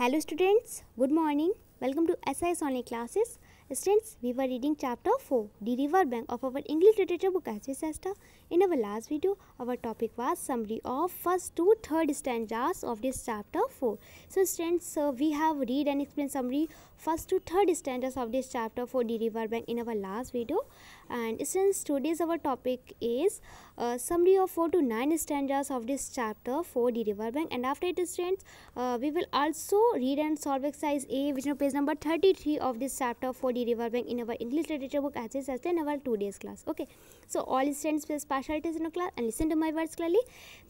Hello students, good morning. Welcome to SIS online classes. Students, we were reading chapter 4, The River Bank of our English literature book as we Sesta. In our last video, our topic was summary of first to third stanzas of this chapter 4. So students, uh, we have read and explained summary first to third stanzas of this chapter for The River Bank in our last video. And since today's our topic is uh, summary of 4 to 9 stanzas of this chapter for The River Bank. And after it students, uh, we will also read and solve exercise A which is page number 33 of this chapter for The River Bank in our English literature book as is in our 2 days class. Okay. So all students please partialities in a class and listen to my words clearly.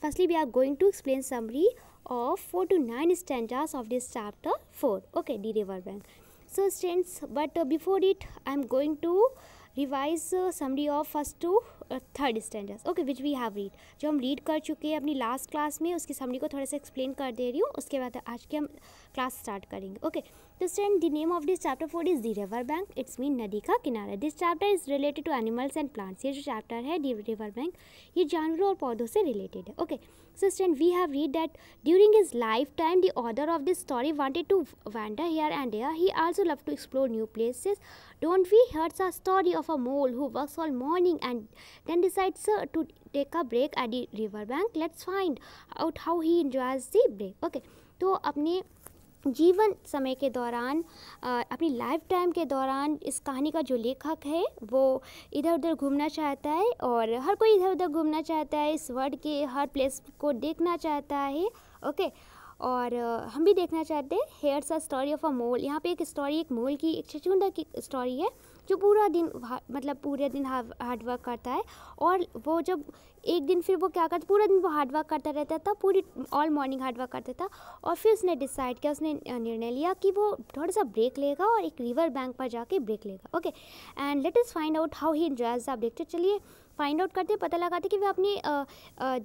Firstly, we are going to explain summary of 4 to 9 stanzas of this chapter 4. Okay, The River Bank. So students, but uh, before it, I am going to revise uh, summary of first to third standards okay which we have read जो हम read कर चुके हैं अपनी last class में, उसकी summary को थोड़ा सा एक्सप्लेन कर दे रही हूँ, उसके बाद आज के हम क्लास स्टार्ट करेंगे ओके तो stand the name of this chapter four is the river bank it's mean नदी का किनारा. This chapter is related to animals and plants ये जो चैप्टर है दी रिवर बैंक ये जानवरों और पौधों से रिलेटेड है okay so stand we have read that during his life time the order of this story wanted to wander here and there. He also loved to explore new places. Don't we heard a story of a mole who works all morning and then decides uh, to take a break at the river bank. Let's find out how he enjoys the break. Okay. तो अपने जीवन समय के दौरान आ, अपनी lifetime के दौरान इस कहानी का जो लेखक है वो इधर उधर घूमना चाहता है और हर कोई इधर उधर घूमना चाहता है इस वर्ल्ड के हर प्लेस को देखना चाहता है। ओके और हम भी देखना चाहते हैं। Here's a story of a mole यहाँ पे एक स्टोरी एक मोल की एक चचुंदा की स्टोरी है। जो पूरा दिन मतलब पूरे दिन हार्ड वर्क करता है और वो जब एक दिन फिर वो क्या करता, पूरा दिन वो हार्ड वर्क करता रहता था, पूरी ऑल मॉर्निंग हार्ड वर्क करता था और फिर उसने डिसाइड किया, उसने निर्णय लिया कि वो थोड़ा सा ब्रेक लेगा और एक रिवर बैंक पर जाके ब्रेक लेगा okay and let us find out how he enjoys the break तो चलिए फाइंड आउट करते पता लगाते हैं कि वह अपनी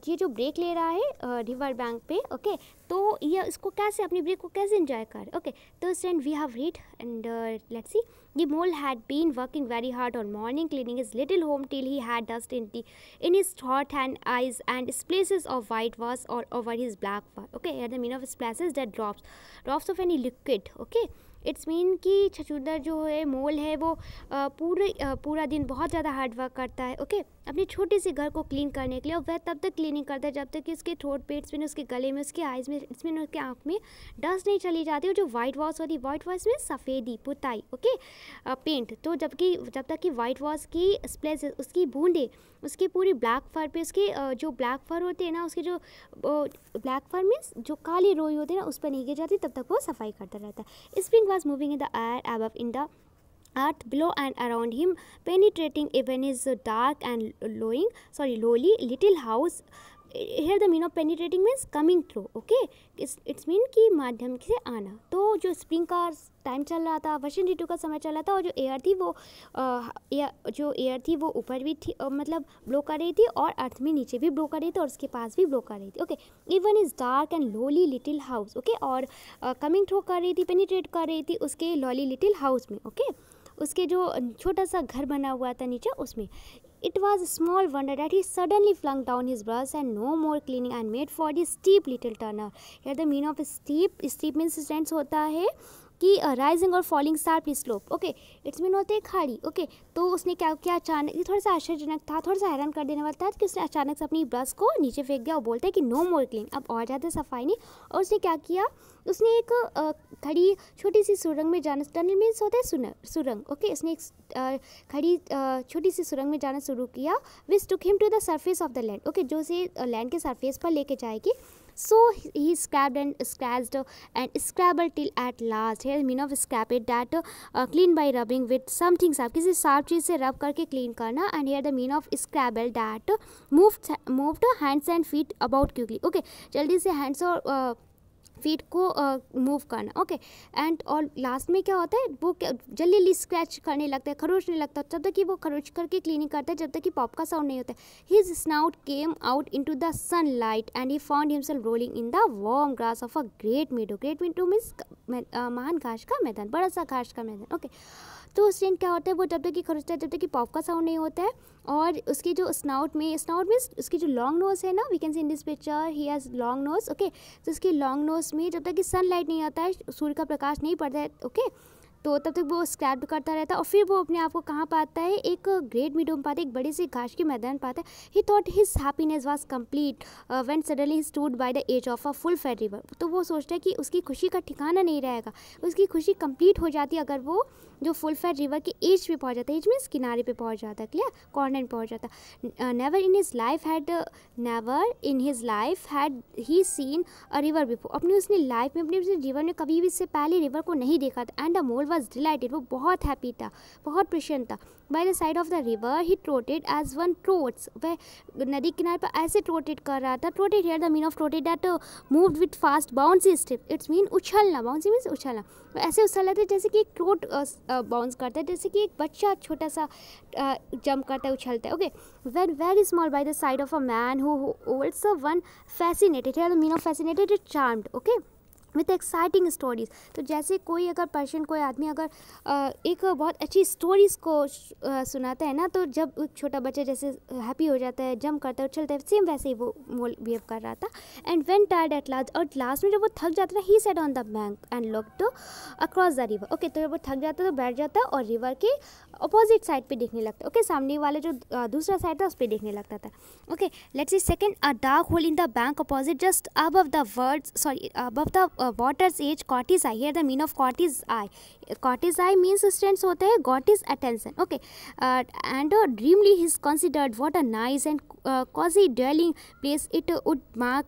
ये जो ब्रेक ले रहा है रिवर बैंक पे ओके तो ये इसको कैसे, अपनी ब्रेक को कैसे इंजॉय कर ओके तो send we have read and let's see ये mole had been working very hard on morning cleaning his little home till he had dust in the in his hot hand eyes and splash of white wash all over his black wash okay at the mean of splash that drops drops of any liquid okay it's mean कि छछूदर जो है, मोल है, वो पूरे पूरा दिन बहुत ज़्यादा हार्ड वर्क करता है ओके अपने छोटे से घर को क्लीन करने के लिए, और वह तब तक क्लीनिंग करता है जब तक कि उसके थ्रोट पेट्स में, उसके गले में, उसके आइज़ में, इसमें उसके आँख में डस्ट नहीं चली जाती, और जो वाइट वॉश होती है वाइट वॉश में सफ़ेदी, पुताई ओके पेंट तो जबकि जब तक कि वाइट वॉश की स्प्लेस उसकी बूंदे, उसकी पूरी ब्लैक फर पे, उसके जो ब्लैक फर होते हैं ना, उसके जो ब्लैक फर में जो काली रोई होती है ना, उस पर नहीं गिर जाती, तब तक वो सफ़ाई करता रहता है। Spring was moving in the air above in the earth below and around him penetrating even his dark and lowing sorry lowly little house here the mean of penetrating means coming through okay it's mean कि माध्यम से आना। तो जो spring का time चल रहा था वशन ऋतु का समय चल रहा था और जो एयर थी वो एयर जो एयर थी वो ऊपर भी थी आ, मतलब ब्लो कर रही थी और अर्थ में नीचे भी ब्लो कर रही थी और उसके पास भी ब्लो कर रही थी okay even is dark and lowly little house okay और कमिंग थ्रू कर रही थी पेनिट्रेट कर रही थी उसके लॉली लिटिल हाउस में ओके okay? उसके जो छोटा सा घर बना हुआ था नीचे उसमें। It was a small wonder that he suddenly flung down his brush and no more cleaning and made for the steep little turner. Here the meaning of steep, steep means stands होता है कि rising और falling sharply slope okay it's mean होते हैं खाड़ी okay okay, तो उसने क्या किया अचानक ये थोड़ा सा आश्चर्यजनक था थोड़ा सा हैरान कर देने वाला था कि उसने अचानक से अपनी ब्रश को नीचे फेंक दिया और बोलते हैं कि नो मोर क्लीन अब और ज़्यादा सफ़ाई नहीं और उसने क्या किया उसने एक खड़ी छोटी सी सुरंग में जाना टनल मीन्स होता है सुरंग ओके उसने एक खड़ी छोटी सी सुरंग में जाना शुरू किया which to him to the surface of the land okay जो उसे लैंड के सरफेस पर लेके जाएगी। So he scraped and scratch and scrabble till at last here mean of scrape it that clean by rubbing with something साफ़ किसी साफ़ चीज़ से रब करके क्लीन करना and here the mean of scrabble that move moved hands and feet about quickly okay जल्दी से hands और फीट को मूव uh, करना ओके एंड और लास्ट में क्या होता है? वो जल्दी जल्दी स्क्रैच करने लगता है खरोचने लगता है जब तक कि वो खरोच करके क्लीनिंग करता है जब तक कि पॉप का साउंड नहीं होता his snout came out into the sunlight and he found himself rolling in the warm grass of a great meadow great meadow means महान घास का मैदान बड़ा सा घास का मैदान ओके तो स्टेंट क्या होता है, वो जब तक कि खरोचता है, जब तक कि पॉप का साउंड नहीं होता है और उसकी जो स्नाउट में स्नाउट में उसकी जो लॉन्ग नोज़ है ना we can see in this picture he has long nose okay तो उसकी लॉन्ग नोज़ में जब तक कि सनलाइट नहीं आता है, सूर्य का प्रकाश नहीं पड़ता है ओके? तो तब तक वो स्क्रैप करता रहता है और फिर वो अपने आप को कहाँ पाता है, एक ग्रेट मीडियम पाता है, एक बड़े से घास के मैदान पाता है। He thought his happiness was complete when suddenly stood by the edge of a full fed river तो वो सोचता है कि उसकी खुशी का ठिकाना नहीं रहेगा, उसकी खुशी कंप्लीट हो जाती अगर वो जो फुल फैट रिवर के एज पे पहुँच जाता है एज मीन्स किनारे पे पहुँच जाता है क्लियर कॉर्नर पे पहुँच जाता never in his life had never in his life had he seen a river before अपनी उसने लाइफ में, अपने जीवन में कभी भी इससे पहले रिवर को नहीं देखा था। And the mole was delighted वो बहुत हैप्पी था, बहुत प्रसन्न था। By the side of the river he trotted as one trots वह नदी किनारे पर ऐसे ट्रोटेड कर रहा था। Trotted here the mean of trotted that move with fast bouncy step it's mean उछलना bouncy means उछलना। ऐसे उछल रहे थे जैसे कि एक ट्रोट बाउंस करता है, जैसे कि एक बच्चा छोटा सा जंप करता है, उछलता है। Okay when very small by the side of a man who one fascinated है the mean of fascinated is charmed okay with exciting stories तो जैसे कोई अगर पर्सन कोई आदमी अगर एक बहुत अच्छी स्टोरीज़ को सुनाता है ना तो जब छोटा बच्चा जैसे हैप्पी हो जाता है जम करता है उछलता है सेम वैसे ही वो बिहेव कर रहा था। And when tired at last और लास्ट में जब वो थक जाता है he set on the bank and look to across the river okay तो जब वो थक जाता है तो बैठ जाता है और रिवर के अपोजिट साइड पे देखने लगता। है ओके सामने वाले जो दूसरा साइड था, उस पर देखने लगता था। Okay let's see second a dark hole in the bank opposite just above the words sorry above the water's edge caught his eye here the mean of caught his eye caught his eye mean stents होते हैं got his attention okay and dreamily his considered what a nice and cosy dwelling place it would mark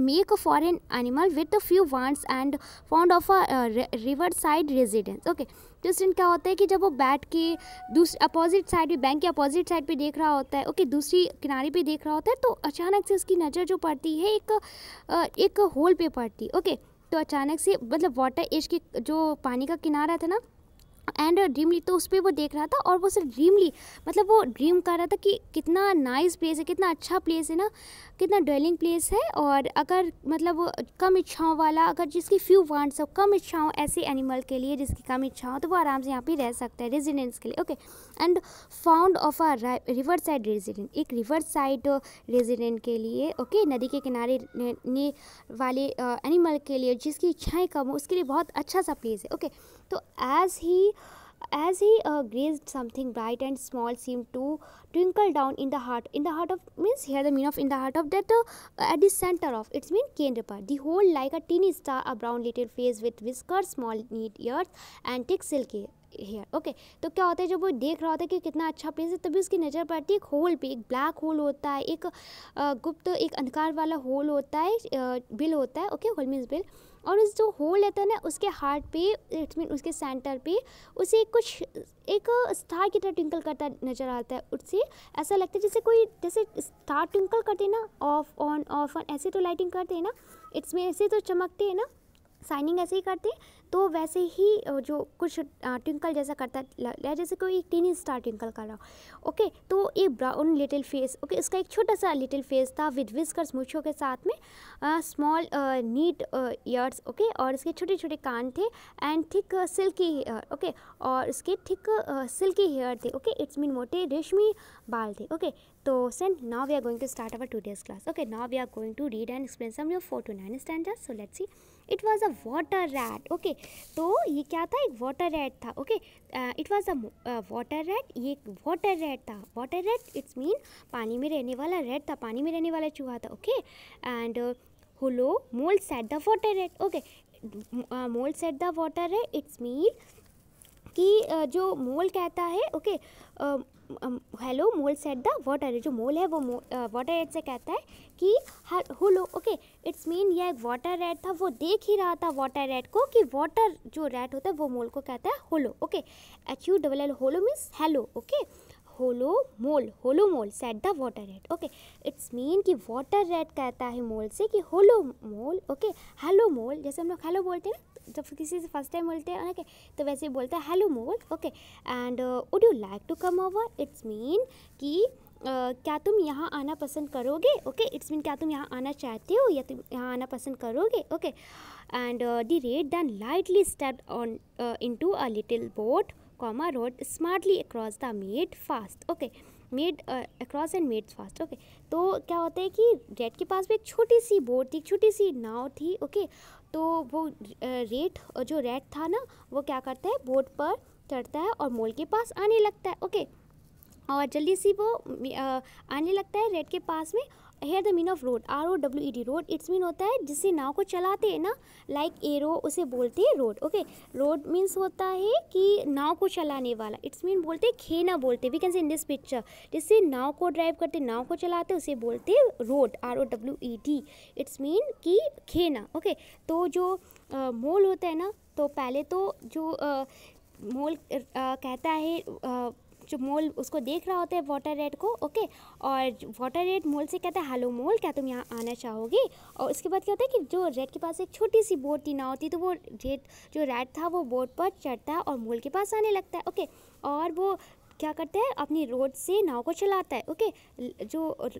make a for an animal with a few wants and found of a river side residence okay तो student क्या होता है कि जब वो बैठ के दूसरी अपोजिट साइड पे बैंक के अपोजिट साइड पर देख रहा होता है ओके okay, दूसरी किनारे पर देख रहा होता है तो अचानक से उसकी नज़र जो पड़ती है एक uh, एक होल पर पड़ती ओके okay. तो अचानक से मतलब वाटर एज के जो पानी का किनारा था ना एंड ड्रीमली तो उस पर वो देख रहा था और वो सिर्फ़ ड्रीमली मतलब वो ड्रीम कर रहा था कि कितना नाइस प्लेस है, कितना अच्छा प्लेस है ना, कितना ड्वेलिंग प्लेस है और अगर मतलब कम इच्छाओं वाला, अगर जिसकी फ्यू वांट्स हो, कम इच्छाओं ऐसे एनिमल के लिए, जिसकी कम इच्छा हो तो वो आराम से यहाँ पे रह सकता है रेजिडेंस के लिए okay and found of a river side resident एक रिवर साइड रेजिडेंट के लिए ओके okay, नदी के किनारे ने, वाले एनिमल के लिए जिसकी इच्छाएँ कम हो उसके लिए बहुत अच्छा सा प्लेस है ओके okay, तो as he as he graze something bright and small seem to twinkle down in the heart in the heart of means here the mean of in the heart of that at the centre of it's mean केंद्र पर the hole like a tiny star a brown little face with whisker small neat ears and thick silky hair okay तो क्या होता है, जब वो देख रहा होता है कि कितना अच्छा प्लेस है, तभी उसकी नज़र पड़ती है एक होल पे, एक ब्लैक होल होता है, एक गुप्त, एक अंधकार वाला होल होता है बिल होता है ओके होल मीन्स बिल और उस जो होल रहता है ना, उसके हार्ट पे इट्स मीन उसके सेंटर पे, उसे कुछ, एक स्टार की तरह ट्विंकल करता नज़र आता है उससे ऐसा लगता है जैसे कोई, जैसे स्टार ट्विंकल करते हैं ना ऑफ़ ऑन ऑफ़ ऑन ऐसे तो लाइटिंग करते हैं ना इट्स में ऐसे तो चमकते हैं ना साइनिंग ऐसे ही करते हैं तो वैसे ही जो कुछ ट्विंकल जैसा करता है जैसे कोई टीनी स्टार ट्विंकल कर रहा हो, ओके? तो एक ब्राउन लिटिल फेस, ओके? इसका एक छोटा सा लिटिल फेस था विद विस्कर्स मूछों के साथ में स्मॉल नीट ईयर्स ओके? और इसके छोटे छोटे कान थे and thick silky hair, okay? और इसके थिक सिल्की हेयर थे, ओके? इट्स मीन मोटे रेशमी बाल थे, ओके? तो sent, now we are going to start our today's class, okay? Now we are going to read and explain some your four to nine standard so let's see. It was a water rat okay तो ये क्या था? एक water rat था okay it was a water rat ये एक water rat था. Water rat it's mean पानी में रहने वाला रैट था पानी में रहने वाला चूहा था okay and hullo mole said the water rat okay mole said the water rat it's mean कि uh, जो मोल कहता है okay okay, uh, hello mole said the water जो मोल है वो वाटर रेड से कहता है कि हर हुलो ओके इट्स मीन यह एक वाटर रेड था, वो देख ही रहा था वाटर रेड को कि वाटर जो रेड होता है वो मोल को कहता है hullo okay H U double L hullo means hello okay hullo mole hullo mole said the water rat okay it's mean कि वाटर रेट कहता है मोल से कि hullo mole okay hello mole जैसे हम लोग हेलो बोलते हैं जब किसी से फ़र्स्ट टाइम बोलते हैं ओके तो वैसे ही बोलते हैं hello mole okay and would you like to come over it's mean कि Uh, क्या तुम यहाँ आना पसंद करोगे ओके इट्स मीन क्या तुम यहाँ आना चाहते हो या तुम यहाँ आना पसंद करोगे okay and the rat then lightly step on into a little boat comma rowed smartly across the made fast okay made across and made fast okay तो क्या होता है कि रेड के पास भी एक छोटी सी बोट थी, छोटी सी नाव थी ओके okay? तो वो रेड जो रेड था ना, वो क्या करता है बोट पर चढ़ता है और मोल के पास आने लगता है ओके okay? और जल्दी सी वो आने लगता है रेड के पास में here the mean of rowed R O W E D rowed it's mean होता है जिससे नाव को चलाते हैं ना लाइक एरो उसे बोलते हैं रोड ओके रोड मीन्स होता है कि नाव को चलाने वाला इट्स मीन बोलते हैं खेना बोलते we can say in this picture जिससे नाव को ड्राइव करते नाव को चलाते उसे बोलते rowed R O W E D it's mean कि खेना ओके okay? तो जो आ, मोल होता है ना तो पहले तो जो आ, मोल आ, कहता है जो मोल उसको देख रहा होता है वाटर रेड को ओके और वाटर रेड मोल से कहता है हेलो मोल, क्या तुम यहाँ आना चाहोगे? और उसके बाद क्या होता है कि जो रेड के पास एक छोटी सी बोट थी, ना होती तो वो रेड जो रेड था वो बोट पर चढ़ता है और मोल के पास आने लगता है ओके और वो क्या करता है? अपनी रोड से नाव को चलाता है, ओके? जो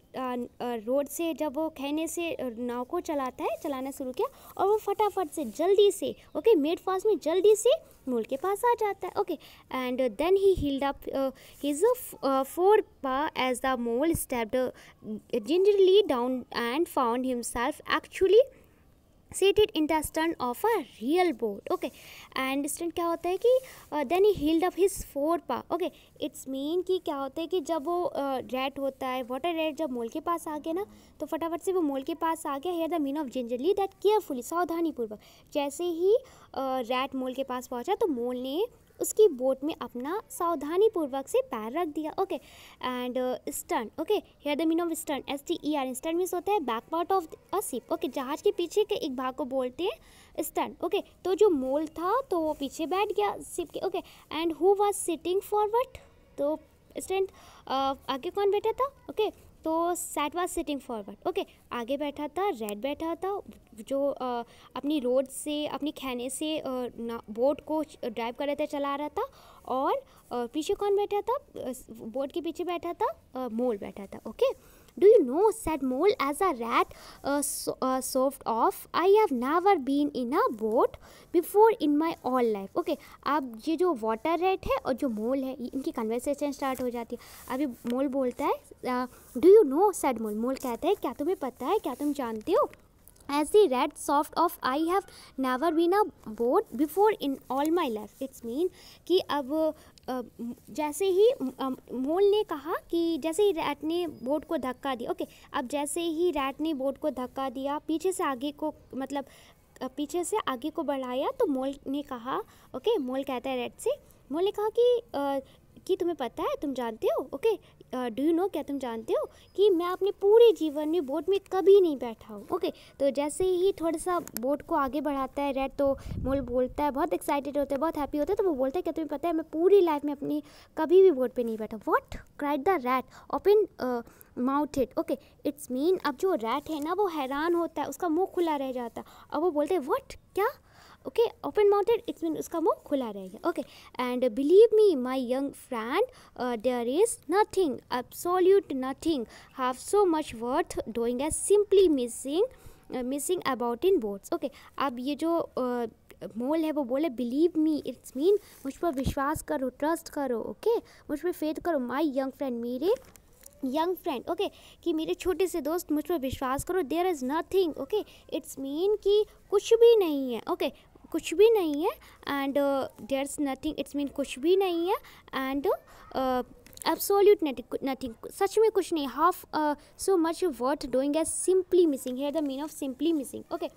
रोड से जब वो खेने से नाव को चलाता है, चलाना शुरू किया और वो फटाफट से जल्दी से, ओके? मेड फास्ट में जल्दी से मोल के पास आ जाता है, okay? And then he held up his fore paw as the mole stepped gingerly down and found himself actually seated in the stern of a real boat okay and stunt क्या होता है कि then he held up his fore paw okay it's mean कि क्या होता है कि जब वो रेड uh, होता है वाटर रेड जब मोल के पास आ गया ना तो फटाफट से वो मोल के पास आ गया here the mean of gingerly that carefully सावधानीपूर्वक। जैसे ही रेड uh, मोल के पास पहुँचा तो मोल ने उसकी बोट में अपना सावधानी पूर्वक से पैर रख दिया। Okay and stern okay here the mean of stern S T E R stern means होता है back part of a ship okay जहाज़ के पीछे के एक भाग को बोलते हैं स्टर्न ओके तो जो मोल था तो वो पीछे बैठ गया शिप के okay and who was sitting forward तो स्टैंड uh, आगे कौन बैठा था? ओके तो said was sitting forward okay आगे बैठा था रेड बैठा था जो आ, अपनी रोड से अपनी खाने से बोट को ड्राइव कर रहे थे चला रहा था और पीछे कौन बैठा था? बोट के पीछे बैठा था मोल बैठा था okay Do you know, said Mole as a rat uh, so, uh, soft off, I have never been in a boat before in my all life. Okay, अब ये जो वाटर रेट है और जो मोल है इनकी कन्वर्सेशन स्टार्ट हो जाती है अभी मोल बोलता है do you know said mole mole कहता है क्या तुम्हें पता है क्या तुम जानते हो As the red soft of I have never been a boat before in all my life. It's mean कि अब जैसे ही मोल ने कहा कि जैसे ही रैट ने बोट को धक्का दिया ओके अब जैसे ही रैट ने बोट को धक्का दिया पीछे से आगे को मतलब पीछे से आगे को बढ़ाया तो मोल ने कहा ओके मोल कहता है रैट से मोल ने कहा कि आ, कि तुम्हें पता है तुम जानते हो ओके डू यू नो क्या तुम जानते हो कि मैं अपने पूरे जीवन में बोट में कभी नहीं बैठा हूँ? ओके okay, तो जैसे ही थोड़ा सा बोट को आगे बढ़ाता है रेड तो मोल बोलता है बहुत एक्साइटेड होता है बहुत हैप्पी होता है तो वो बोलता है क्या तुम्हें पता है मैं पूरी लाइफ में अपनी कभी भी बोट पे नहीं बैठा what cried the rat open mouthed okay it's mean अब जो रैट है ना वो हैरान होता है उसका मुँह खुला रह जाता है। अब वो बोलते हैं वट क्या? Okay open mounted it's mean उसका मुँह खुला रहेगा okay and believe me my young friend there is nothing absolute nothing have so much worth doing as simply missing missing about in boards okay अब ये जो uh, mole है वो बोले बिलीव मी इट्स मीन मुझ पर विश्वास करो ट्रस्ट करो ओके okay? मुझ पर फेथ करो माई यंग फ्रेंड मेरे यंग फ्रेंड ओके कि मेरे छोटे से दोस्त मुझ पर विश्वास करो there is nothing okay it's mean कि कुछ भी नहीं है ओके? कुछ भी नहीं है and there's nothing it's mean कुछ भी नहीं है एंड एब्सोल्यूट नथिंग सच में कुछ नहीं half so much worth doing as simply missing here the mean of simply missing okay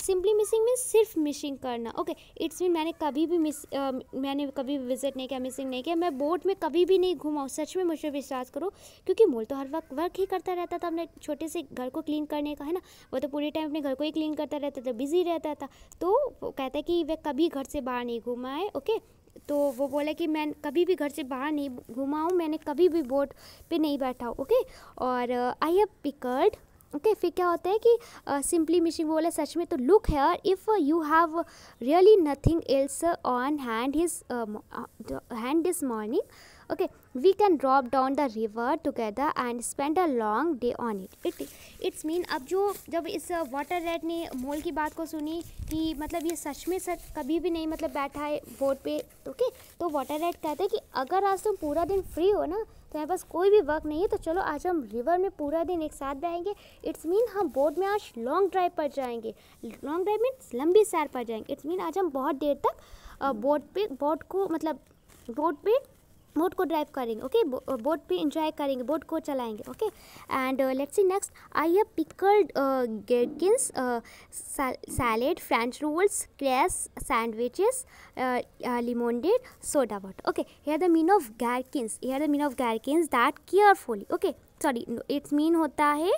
simply missing mean सिर्फ़ मिसिंग करना। ओके इट्स मीन मैंने कभी भी मिस uh, मैंने कभी विज़िट नहीं किया मिसिंग नहीं किया। मैं बोट में कभी भी नहीं घूमा सच में मुझे विश्वास करो क्योंकि मोल तो हर वक्त वर्क ही करता रहता था। अपने छोटे से घर को क्लीन करने का है ना? वो तो पूरे टाइम अपने घर को ही क्लीन करता रहता था बिज़ी रहता था। तो कहता है कि वह कभी घर से बाहर नहीं घूमा है ओके तो वो बोले कि मैं कभी भी घर से बाहर नहीं घूमा हूँ मैंने कभी भी बोट पे नहीं बैठा ओके और आई हैव पिकर्ड ओके, फिर क्या होता है कि सिंपली मिशिंग बोले सच में तो look here if you have really nothing else on hand his hand this morning okay we can drop down the river together and spend a long day on it it. It's mean अब जो, जब इस water rat ने mole की बात को सुनी कि मतलब ये सच में सच कभी भी नहीं मतलब बैठा है बोट पे ओके तो वाटर रेड कहते हैं कि अगर आज तुम पूरा दिन फ्री हो ना तो मेरे पास कोई भी वर्क नहीं है तो चलो आज हम रिवर में पूरा दिन एक साथ बहेंगे इट्स मीन हम बोट में आज लॉन्ग ड्राइव पर जाएँगे। लॉन्ग ड्राइव मीन्स लंबी सैर पर जाएँगे। इट्स मीन आज हम बहुत देर तक बोट पे बोट को मतलब बोट पे बोट को ड्राइव करेंगे ओके बोट पे इंजॉय करेंगे बोट को चलाएँगे okay and let's see next I have pickled gherkins salad French rolls cress sandwiches lemonade soda water okay here the mean of gherkins here the mean of gherkins that carefully okay sorry it's mean होता है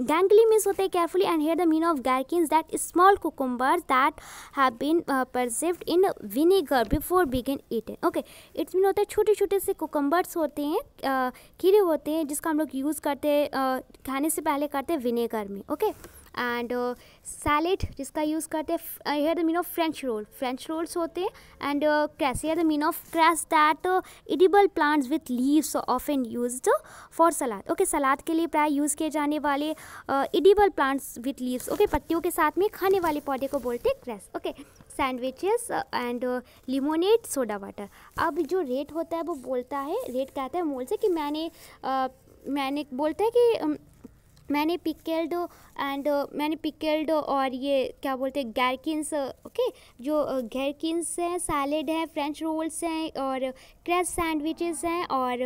गैंगली means होते हैं carefully and here the mean of gherkins that small cucumber that have been preserved in vinegar before begin it eat okay it's mean होता है छोटे छोटे से cucumbers होते हैं uh, कीड़े होते हैं जिसका हम लोग यूज़ करते हैं खाने से पहले करते हैं विनेगर में okay okay? And salad uh, जिसका यूज़ करते हैं here the mean of French roll French rolls होते हैं and cress here the mean of cress that edible plants with leaves of and use for salad okay सलाद के लिए प्राय use किए जाने वाले edible plants with leaves okay पत्तियों के साथ में खाने वाले पौधे को बोलते हैं cress okay sandwiches and lemonade soda water अब जो रेट होता है वो बोलता है रेट कहता है? मोल से कि मैंने uh, मैंने बोलता है कि um, मैंने पिकेल्ड एंड मैंने पिकेल्ड और ये क्या बोलते हैं, गैरकिन्स ओके, जो गैरकिन्स हैं, सैलेड हैं, फ्रेंच रोल्स हैं और क्रैश सैंडविचेस हैं और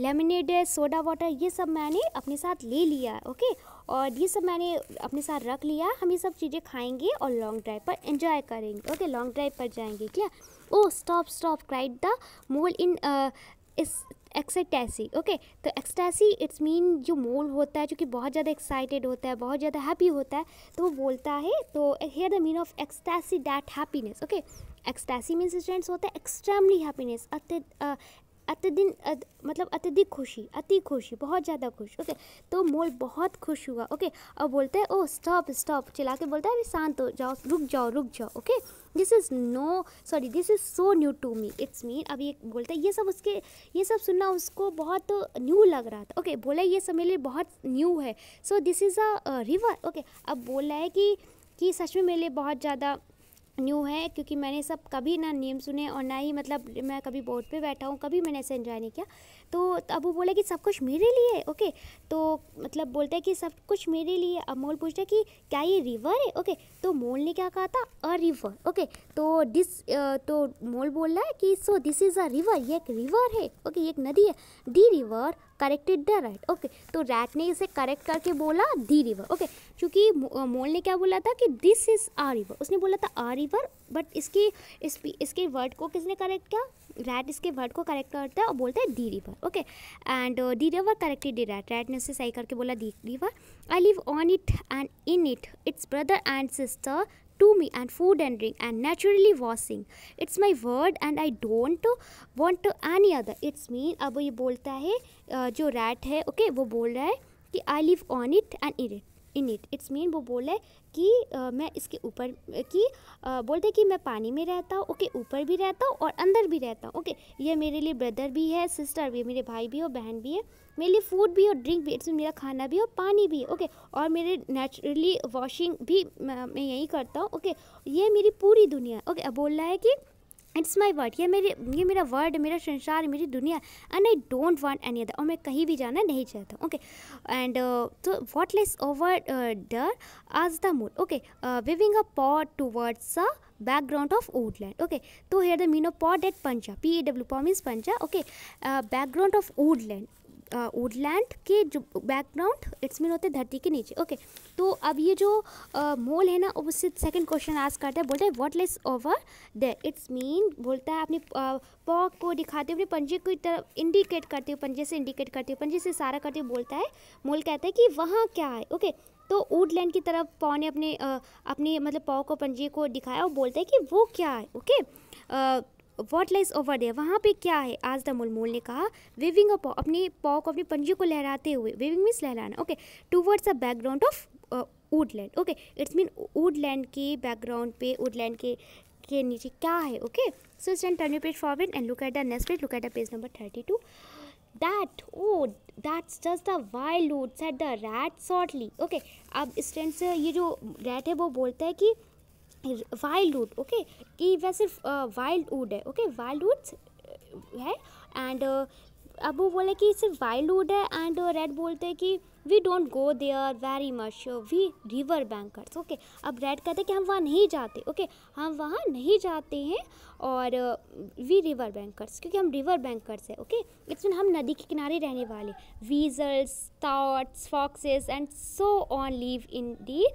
लेमनेड है, सोडा वाटर, ये सब मैंने अपने साथ ले लिया, ओके, और ये सब मैंने अपने साथ रख लिया, हम ये सब चीज़ें खाएँगे और लॉन्ग ड्राइव पर एंजॉय करेंगे, ओके, लॉन्ग ड्राइव पर जाएँगे क्या ओ stop stop cried the mole in his ecstasy okay? तो एक्सटैसी इट्स मीन जो मोल होता है, जो कि बहुत ज़्यादा एक्साइटेड होता है, बहुत ज़्यादा हैप्पी होता है तो वो बोलता है तो here the mean of ecstasy that happiness okay? Ecstasy means students होता है एक्सट्रीमली हैप्पीनेस अत्यधिक मतलब अत्यधिक खुशी, अति खुशी, बहुत ज़्यादा खुश, ओके? तो मोल बहुत खुश हुआ, ओके? अब बोलता है ओ स्टॉप स्टॉप चला के बोलता है, अरे, शांत हो जाओ, रुक जाओ रुक जाओ, okay? This is no sorry this is so new to me it's mean अब ये बोलता है, ये सब उसके, ये सब सुनना उसको बहुत न्यू लग रहा था। ओके, बोला, ये सब मेरे लिए बहुत न्यू है। So this is a river okay? अब बोल है कि कि सच में मेरे लिए बहुत ज़्यादा न्यू है, क्योंकि मैंने सब कभी ना नेम सुने और ना ही मतलब मैं कभी बोर्ड पे बैठा हूँ, कभी मैंने ऐसे इन्जॉय नहीं किया। तो अब वो बोले कि सब कुछ मेरे लिए ओके तो मतलब बोलते हैं कि सब कुछ मेरे लिए अब मोल पूछता है कि क्या ये रिवर है? ओके तो मोल ने क्या कहा था? अ रिवर ओके तो दिस तो मोल बोल रहा है कि so this is a river ये एक रिवर है ओके ये एक नदी है। The river corrected the rat okay तो रैट ने इसे करेक्ट करके बोला दी रिवर ओके क्योंकि मोल ने क्या बोला था कि दिस इज़ आ रिवर उसने बोला था आ रिवर बट इसकी इस इसके वर्ड को किसने करेक्ट किया? रैट इसके वर्ड को करेक्ट करता है और बोलता है the river okay and the river corrected the rat rat ने उसे सही करके बोला the river I live on it and in it its brother and sister to me and food and drink and naturally washing it's my word and i don't want to any other it's mean अब ये बोलता है जो rat है okay okay, वो बोल रहा है कि I live on it and in it In it it's mean वो बोले कि आ, मैं इसके ऊपर कि बोलते कि मैं पानी में रहता हूँ ओके ऊपर भी रहता हूँ और अंदर भी रहता हूँ ओके। ये मेरे लिए ब्रदर भी है सिस्टर भी है मेरे भाई भी हो बहन भी है मेरे लिए फ़ूड भी और ड्रिंक भी इट्स मेरा खाना भी और पानी भी है ओके। और मेरे नेचुरली वॉशिंग भी मैं यही करता हूँ ओके। ये मेरी पूरी दुनिया ओके। अब बोल रहा है कि इट्स माई वर्ड ये मेरे, ये मेरा वर्ड मेरा संसार, मेरी दुनिया and I don't want any other और मैं कहीं भी जाना नहीं चाहता. ओके एंड तो वॉट लेस ओवर डर आज the mole okay waving a paw towards a background of woodland okay तो here the mean of paw that पंचा P A W paw means पंचा okay background of woodland woodland के जो background it's mean होते हैं धरती के नीचे। ओके तो अब ये जो मोल है ना उससे सेकंड क्वेश्चन आस्क करता है। बोलता है what lies over there it's mean बोलता है अपने पॉक को दिखाते हुए, पंजे की तरफ़ इंडिकेट करते हुए, पंजे से इंडिकेट करते हुए, पंजे से सारा करते हुए बोलता है। मोल कहता है कि वहाँ क्या है? ओके तो वुडलैंड की तरफ़ पॉ ने अपने अपने मतलब पॉ को, पंजे को दिखाया और बोलता है कि वो क्या है? Okay what lies over there वहाँ पे क्या है? आज द मुलमूल ने कहा वेविंग अ अपनी पॉ को, अपनी पंजे को लहराते हुए waving means लहराना okay towards a background of woodland okay it's mean woodland के बैकग्राउंड पे वुडलैंड के के नीचे क्या है okay so stand turn you page forward and look at the next page look at the page number thirty two that oh that's just the wild wood said the rat shortly okay अब stand से ये जो rat है, वो बोलता है कि wild wood okay कि वह सिर्फ़ वाइल्ड वुड है ओके वाइल्ड वुड है एंड अब वो बोले कि सिर्फ़ वाइल्ड वुड है एंड रेड बोलते हैं कि we don't go there very much we river bankers okay अब रेड कहते हैं कि हम वहाँ नहीं जाते ओके okay? हम वहाँ नहीं जाते हैं, और वी रिवर बैंकर्स क्योंकि हम रिवर बैंकर्स हैं ओके इट्स मीन हम नदी के किनारे रहने वाले। Weasels stoats foxes and so on live in the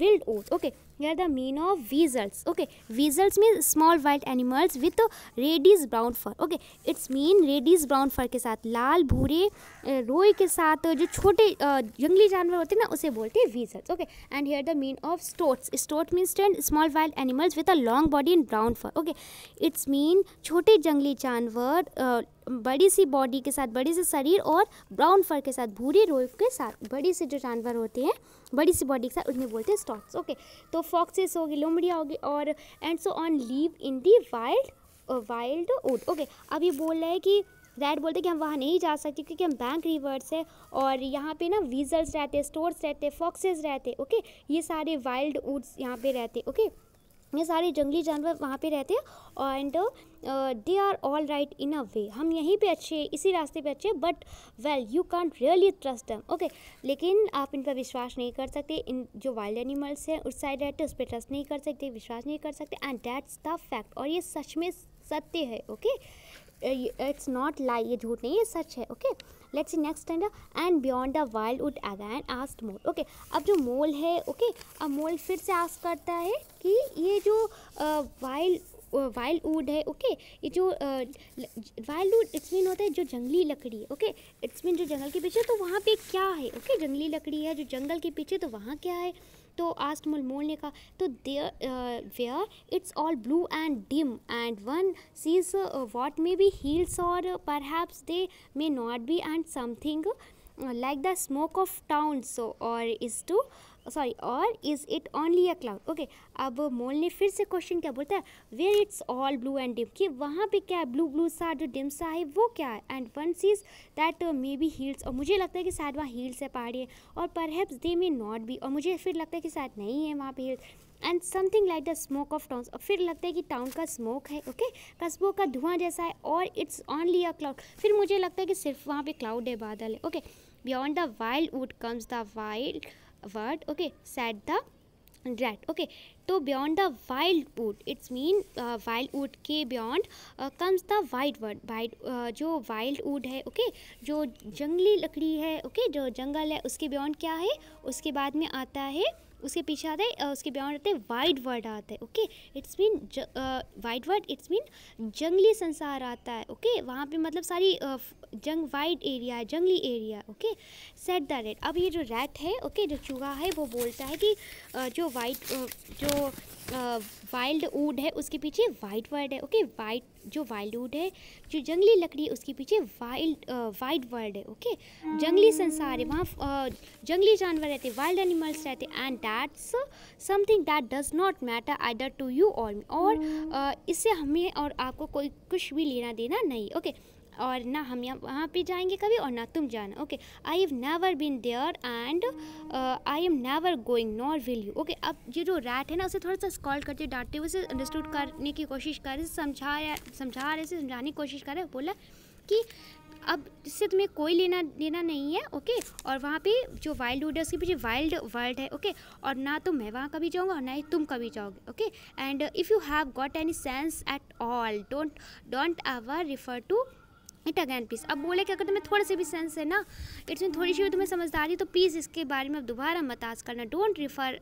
wild wood okay here the mean of weasels okay weasels means small wild animals with reddish brown fur okay it's mean reddish brown fur के साथ लाल भूरे रोई के साथ जो छोटे जंगली जानवर होते हैं ना उसे बोलते हैं weasels okay and here the mean of stoats stoat means ten small wild animals with a long body and brown fur okay it's mean छोटे जंगली जानवर बड़ी सी बॉडी के साथ बड़ी से शरीर और ब्राउन फर के साथ, भूरे रोई के साथ बड़ी से जो जानवर होते हैं बड़ी सी बॉडी के साथ, उन्हें बोलते हैं स्टॉक्स ओके तो फॉक्सेस होगी लोमड़िया होगी और and so on live in the wild wild wood okay अब ये बोल रहे हैं कि रेड बोलते हैं कि हम वहाँ नहीं जा सकते क्योंकि हम बैंक रिवर्स है और यहाँ पे ना वीजल्स रहते स्टोर्स रहते फॉक्सेस रहते ओके ये सारे वाइल्ड वुड्स यहाँ पे रहते ओके ये सारे जंगली जानवर वहाँ पे रहते हैं and they are all right in a way हम यहीं पे अच्छे हैं इसी रास्ते पे अच्छे हैं but well you can't really trust them okay लेकिन आप इन पर विश्वास नहीं कर सकते। इन जो वाइल्ड एनिमल्स हैं, उस साइड रहते उस पर ट्रस्ट नहीं कर सकते, विश्वास नहीं कर सकते। एंड डैट्स द फैक्ट और ये सच में सत्य है ओके इट्स नॉट लाई ये झूठ नहीं है सच है okay let's see next standard and beyond the wild wood again asked mole okay अब जो मोल है ओके okay, अब मोल फिर से आस्क करता है कि ये जो वाइल्ड वाइल्ड वुड है ओके ये जो वाइल्ड वुड इट्स मीन होता है जो जंगली लकड़ी है ओके इट्स मीन जो जंगल के पीछे तो वहाँ पे क्या है ओके जंगली लकड़ी है जो जंगल के पीछे तो वहाँ क्या है? तो आस्ट मोल ने कहा तो there where it's all blue and dim and one sees what may be hills or perhaps they may not be and something like the smoke of town so or is to sorry or is it only a cloud okay अब मोल ने फिर से question क्या बोलता है? Where it's all blue and dim कि वहाँ पे क्या है? ब्लू ब्लू सा जो डिम सा है, वो क्या है? And one sees that may be hills और मुझे लगता है कि शायद वहाँ हील्स है, पहाड़ी है, और पर दे मे नॉट बी और मुझे फिर लगता है कि शायद नहीं है वहाँ पे hills and something like the smoke of town और फिर लगता है कि टाउन का स्मोक है ओके कस्बों का धुआँ जैसा है और इट्स ओनली अ क्लाउड फिर मुझे लगता है कि सिर्फ़ वहाँ पे क्लाउड है बादल है okay beyond the wild wood comes the wild word okay said the rat okay तो beyond the wild wood it's mean wild wood के beyond comes the wide world wide जो वाइल्ड वुड है okay okay? जो जंगली लकड़ी है okay okay? जो जंगल है, उसके बियॉन्ड क्या है उसके बाद में आता है उसके पीछे आता है उसके बियॉन्ड आते हैं वाइड वर्ड आता है okay it's mean wide world it's mean जंगली संसार आता है ओके? वहाँ पे मतलब सारी जंग वाइड एरिया है, जंगली area okay said the rat अब ये जो रैट है ओके जो चूहा है, वो बोलता है कि जो वाइट जो वाइल्ड वुड है, उसके पीछे वाइट वर्ड है ओके वाइट जो वाइल्ड वुड है, जो जंगली लकड़ी है, उसके पीछे वाइल्ड वाइट वर्ड है ओके जंगली संसार है, वहाँ जंगली जानवर रहते वाइल्ड एनिमल्स रहते and that's something that does not matter either to you or और इससे हमें और आपको कोई कुछ भी लेना देना नहीं ओके okay? और ना हम यहाँ, वहाँ पे जाएँगे कभी और ना तुम जाना okay I have never been there and I am never going nor will you okay अब ये जो रैट है ना, उसे थोड़ा सा स्कॉल करते डांटते हुए उसे अंडरस्टूड करने की कोशिश कर रहे समझा समझा रहे समझाने की कोशिश कर रहे, बोला कि अब इससे तुम्हें कोई लेना, देना नहीं है ओके और वहाँ पे जो वाइल्ड वुड है, उसके पीछे वाइल्ड वर्ल्ड है ओके और ना तो मैं वहाँ कभी जाऊँगा और ना ही तुम कभी जाओगे okay and if you have got any sense at all don't don't ever refer to it again please अब बोले कि अगर तुम्हें थोड़े से भी सेंस है ना इट्स में थोड़ी सी भी तुम्हें समझदारी तो प्लीज़ इसके बारे में अब दोबारा मत आज करना। Don't refer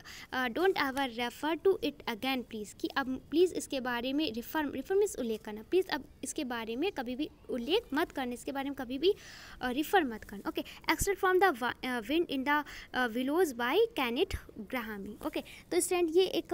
don't ever refer to it again please कि अब प्लीज़ इसके बारे में रिफ़र रिफ़र मीन्स उल्लेख करना। प्लीज़ अब इसके बारे में कभी भी उल्लेख मत करना, इसके बारे में कभी भी रिफ़र मत करना। Okay extract from the Wind in the Willows by Kenneth Grahame okay तो स्टैंड ये एक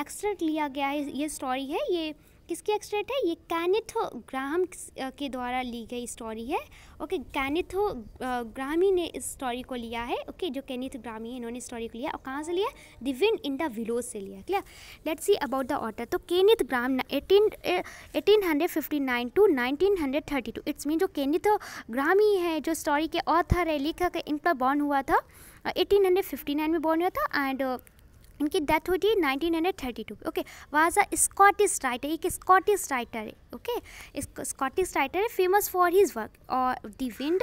एक्सट्रेक्ट लिया गया है, ये स्टोरी है, ये किसकी एक्सट्रैक्ट है? ये कैनिथो ग्राहम के द्वारा ली गई स्टोरी है। ओके कैनिथो ग्रामी ने इस स्टोरी को लिया है। ओके जो कैनिथ ग्रामी है, इन्होंने स्टोरी को लिया। और कहाँ से लिया? The Wind in the Willows से लिया। Clear let's see about the author तो Kenneth Grahame eighteen eighteen hundred fifty nine to nineteen hundred thirty two it's mean जो केनिथ ग्रामी है, जो स्टोरी के ऑथर है, लेखक इन पर बॉर्न हुआ था। एटीन हंड्रेड फिफ्टी नाइन में बॉर्न हुआ था। एंड इनकी डेथ हुई थी 1932 okay was a Scottish writer एक स्कॉटिश राइटर है ओके स्कॉटिश राइटर है फ़ेमस फॉर हिज वर्क और the wind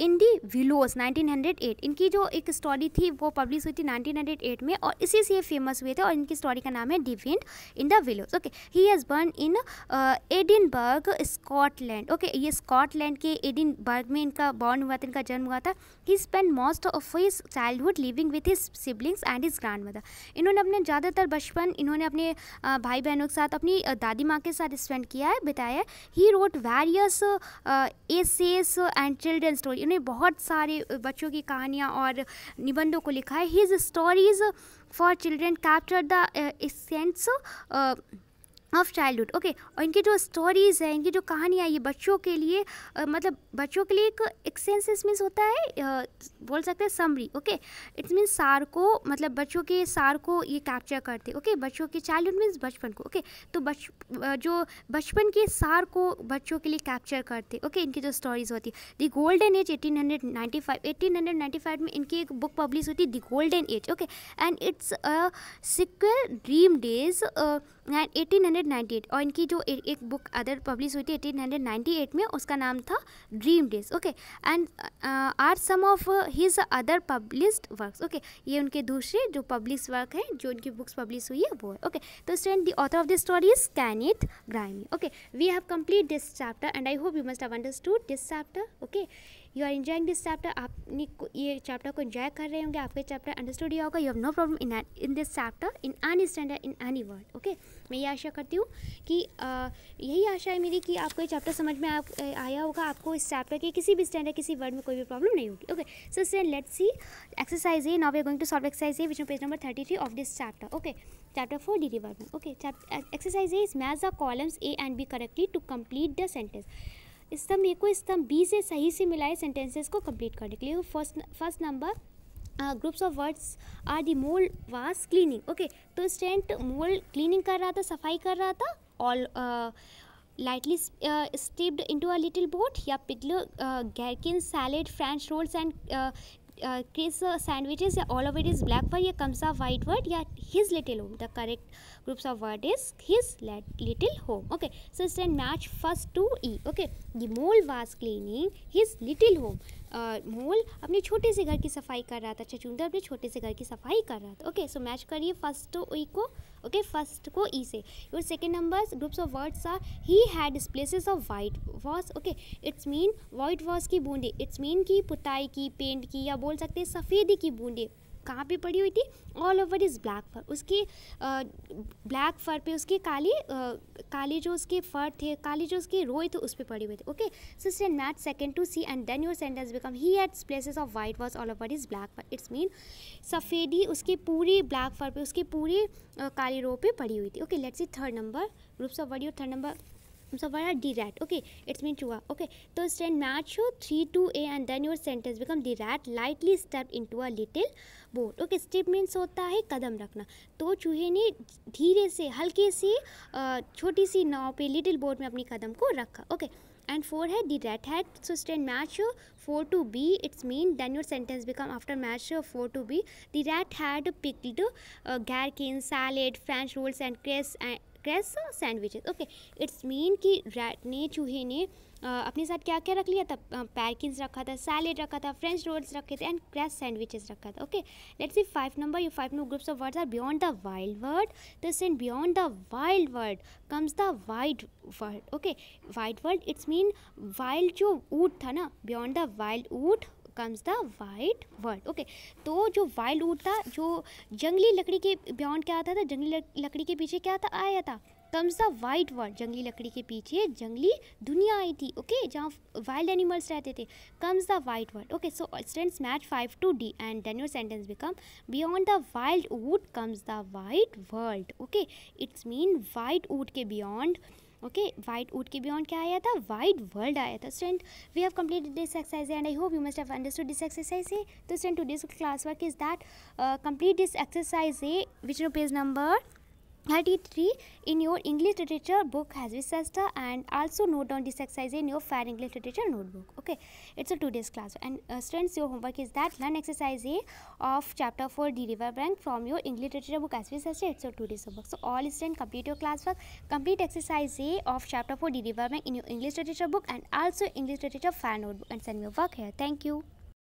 in the willows 1908 इनकी जो एक स्टोरी थी, वो पब्लिश हुई थी 1908 में, और इसी से ये फ़ेमस हुए थे, और इनकी स्टोरी का नाम है the wind in the willows okay he has born in Edinburgh Scotland okay ये स्कॉटलैंड के एडिनबर्ग में इनका बॉर्न हुआ था, इनका जन्म हुआ था। He spend most of his childhood living with his siblings and his grandmother इन्होंने अपने, ज़्यादातर बचपन इन्होंने अपने भाई बहनों के साथ अपनी दादी माँ के साथ स्पेंड किया है, बिताया ही। Wrote various essays and children story इन्होंने बहुत सारे बच्चों की कहानियाँ और निबंधों को लिखा है। His stories for children capture the sense of childhood okay और इनकी जो स्टोरीज़ हैं इनकी जो कहानियाँ ये बच्चों के लिए uh, मतलब बच्चों के लिए एक एक्सेंसिस मीन्स होता है uh, बोल सकते हैं समरी ओके इट्स मीन्स सार को मतलब बच्चों के सार को ये कैप्चर करते ओके? बच्चों के चाइल्डहुड मीन्स बचपन को ओके? तो बच जो बचपन के सार को बच्चों के लिए कैप्चर करते ओके? इनकी जो स्टोरीज़ होती है the golden age eighteen hundred ninety five eighteen hundred ninety five में इनकी एक बुक पब्लिश होती है the golden age okay and it's sequel dream days and eighteen hundred ninety eight और इनकी जो ए, एक बुक अदर पब्लिश हुई थी एटीन हंड्रेड नाइन्टी एट में उसका नाम था dream days okay and are some of his other published works okay ये उनके दूसरे जो पब्लिश वर्क हैं जो उनकी बुक्स पब्लिश हुई है वो है ओके तो student the author of this story is Kenneth Grahame okay we have complete this chapter and I hope you must have understood this chapter okay you are enjoying this chapter आपने ये chapter को enjoy कर रहे होंगे, आपके chapter understood होगा। You have no problem in in this chapter in any standard in any word okay मैं ये आशा करती हूँ कि यही आशा है मेरी कि आपको ये चैप्टर समझ में आया होगा। आपको इस चैप्टर के किसी भी स्टैंडर्ड किसी वर्ड में कोई भी प्रॉब्लम नहीं होगी okay so students let see exercise A now we are going to solve exercise A which page number thirty three of this chapter okay chapter 4 derivative okay exercise a is match the columns a and b correctly to complete the sentence. स्तंभ A को स्तंभ B से सही से मिलाए sentences को complete करने के लिए। First first number groups of words are the mole was cleaning okay तो स्टेंट मोल क्लीनिंग कर रहा था सफ़ाई कर रहा था all lightly uh, into a little boat या pickled gherkin salad French rolls and cress sandwich is all over is black पर यह कम सा वाइट वर्ड या his little home the correct groups of word is his little home okay so इस match first to E okay the mole was cleaning his little home mole अपने छोटे से घर की सफ़ाई कर रहा था, चचुंदर अपने छोटे से घर की सफ़ाई कर रहा था। ओके सो मैच करिए फ़र्स्ट ई को ओके फ़र्स्ट को ई से। Your second number groups of words are he had places of white wash okay it's mean white wash की बूंदे इट्स मीन की पुताई की पेंट की, या बोल सकते हैं सफ़ेदी की बूंदे। कहाँ पे पड़ी हुई थी? All over is black fur उसके ब्लैक फर पे उसके काली काली जो उसके फर थे, काली जो उसके रोए थे, उस पर पड़ी हुई थी okay so students match second to C and then your sentence become he had places of white wash all over is black fur it's mean सफ़ेदी उसके पूरी ब्लैक फर पे, उसकी पूरी काली रो पे पड़ी हुई थी okay let's see third number groups of word your third number were are the rat okay it's mean to are okay तो स्टैंड मैच हो three to A and then your sentence become the rat lightly step in to are little boat okay step means होता है कदम रखना। तो चूहे ने धीरे से, हल्के से छोटी सी नाव पे लिटिल बोट में अपनी कदम को रखा। ओके एंड फोर है the rat had so students match so four to B it's mean then your sentence become after match so four to B the rat had pickled गैर salad French rolls and cress and cress sandwiches okay it's mean कि rat ने, चूहे ने अपने साथ क्या क्या रख लिया था? पैरकिन्स रखा था, सैलेड रखा था, फ्रेंच रोल्स रखे थे एंड क्रैस सैंडविचेस रखा था okay let's see five number you five groups of words are beyond the wild word the send beyond the wild word comes the wide world okay wide world it's mean wild जो ऊट था ना? Beyond the wild wood comes the white word okay तो जो wild would था, जो जंगली लकड़ी के बियॉन्ड क्या आता था? जंगली लकड़ी के पीछे क्या था? आया था। कम्स द वाइट वर्ल्ड जंगली लकड़ी के पीछे जंगली दुनिया आई थी ओके जहाँ वाइल्ड एनिमल्स रहते थे। Comes the white world okay so students match five to D and then your sentence become beyond the wild wood comes the white world okay it's mean white wood के beyond okay white wood के beyond क्या आया था white world आया था student we have completed this exercise and I hope you must have understood this exercise A तो student today's class work is that complete this exercise A which no page number 33 in your English literature book has Visasta and also note down this exercise in your Fair English literature notebook. Okay, it's a two days class and uh, students your homework is that learn exercise A of chapter 4 the river bank from your English literature book as Visasta. It's a two days homework. So all students complete your classwork, complete exercise A of chapter 4 the river bank in your English literature book and also English literature fair notebook and send me your work here. Thank you.